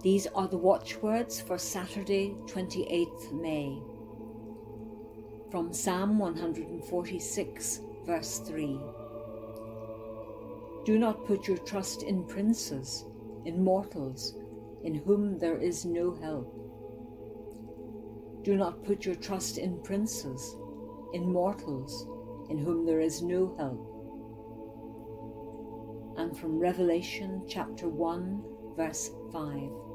These are the watchwords for Saturday, 28th May. From Psalm 146, verse 3. Do not put your trust in princes, in mortals, in whom there is no help. Do not put your trust in princes, in mortals, in whom there is no help. And from Revelation chapter 1, verse 5.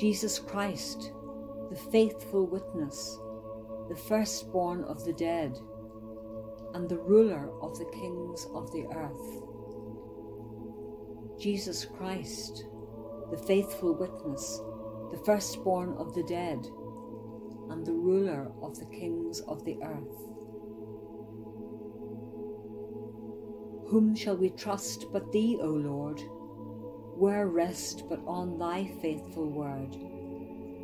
Jesus Christ, the faithful witness, the firstborn of the dead, and the ruler of the kings of the earth. Jesus Christ, the faithful witness, the firstborn of the dead, and the ruler of the kings of the earth. Whom shall we trust but Thee, O Lord? Where rest but on Thy faithful word?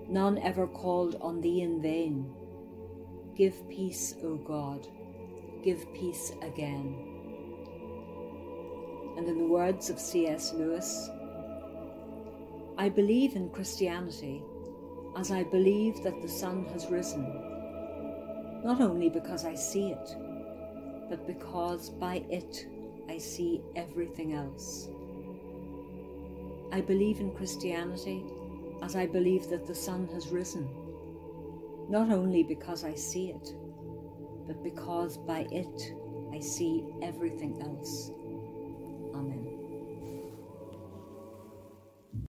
None ever called on Thee in vain. Give peace, O God, give peace again. And in the words of C.S. Lewis, I believe in Christianity as I believe that the sun has risen, not only because I see it, but because by it I see everything else. I believe in Christianity as I believe that the sun has risen, not only because I see it, but because by it I see everything else.